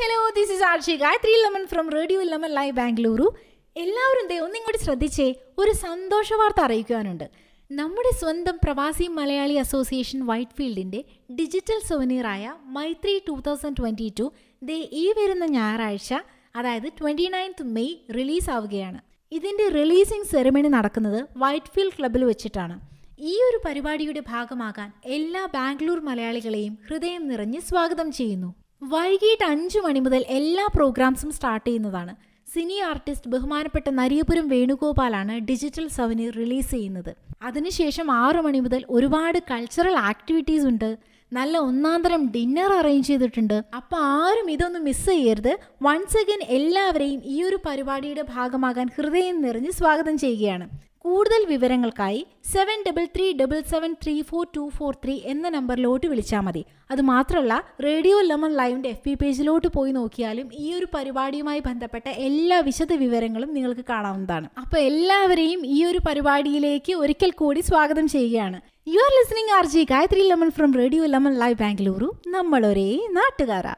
Hello this is RJ Gayathri Lemon from Radio Lemon Live Bengaluru എല്ലാവരും ദേ കൂടി ശ്രദ്ധിച്ചേ ഒരു സന്തോഷ വാർത്ത അറിയിക്കുവാനുണ്ട്. നമ്മുടെ സ്വന്തം പ്രവാസി മലയാളി അസോസിയേഷൻ വൈറ്റ് ഫീൽഡിന്റെ digital സൊവനീറായ Maithri two thousand twenty two ദേ ഈ വരുന്ന ഞായറാഴ്ച അതായത് ട്വന്റി നയൻത്ത് മെയ് റിലീസ് ആവുകയാണ് ഇതിന്റെ റിലീസിംഗ് സെറിമണി നടക്കുന്നത് വൈറ്റ് ഫീൽഡ് ക്ലബിൽ വെച്ചിട്ടാണ്. ഈ ഒരു പരിപാടിയുടെ ഭാഗമാകാൻ എല്ലാ ബാംഗ്ലൂർ മലയാളികളെയും ഹൃദയം നിറഞ്ഞ് സ്വാഗതം ചെയ്യുന്നു. വൈകിട്ട് അഞ്ചു മണി മുതൽ എല്ലാ പ്രോഗ്രാംസും സ്റ്റാർട്ട് ചെയ്യുന്നതാണ്. സിനി ആർട്ടിസ്റ്റ് ബഹുമാനപ്പെട്ട നരിയപുരം വേണുഗോപാലാണ് ഡിജിറ്റൽ സവനി റിലീസ് ചെയ്യുന്നത്. അതിനുശേഷം ആറു മണി മുതൽ ഒരുപാട് കൾച്ചറൽ ആക്ടിവിറ്റീസ് ഉണ്ട്. നല്ല ഒന്നാന്തരം ഡിന്നർ അറേഞ്ച് ചെയ്തിട്ടുണ്ട്. അപ്പോൾ ആരും ഇതൊന്നും മിസ് ചെയ്യരുത്. വൺസ് അഗൈൻ എല്ലാവരെയും ഈ ഒരു പരിപാടിയുടെ ഭാഗമാകാൻ ഹൃദയം നിറഞ്ഞ് സ്വാഗതം ചെയ്യുകയാണ്. കൂടുതൽ വിവരങ്ങൾക്കായി seven double three double seven three four two four three എന്ന നമ്പറിലോട്ട് വിളിച്ചാൽ മതി. അതുമാത്രമല്ല റേഡിയോ ലെമൺ ലൈവിന്റെ എഫ് പി പേജിലോട്ട് പോയി നോക്കിയാലും ഈ ഒരു പരിപാടിയുമായി ബന്ധപ്പെട്ട എല്ലാ വിശദ വിവരങ്ങളും നിങ്ങൾക്ക് കാണാവുന്നതാണ്. അപ്പോൾ എല്ലാവരെയും ഈ ഒരു പരിപാടിയിലേക്ക് ഒരിക്കൽ കൂടി സ്വാഗതം ചെയ്യുകയാണ്. You are listening R J Gayathri Lemon from Radio Lemon Live Bengaluru നമ്മളൊരേ നാട്ടുകാരാ.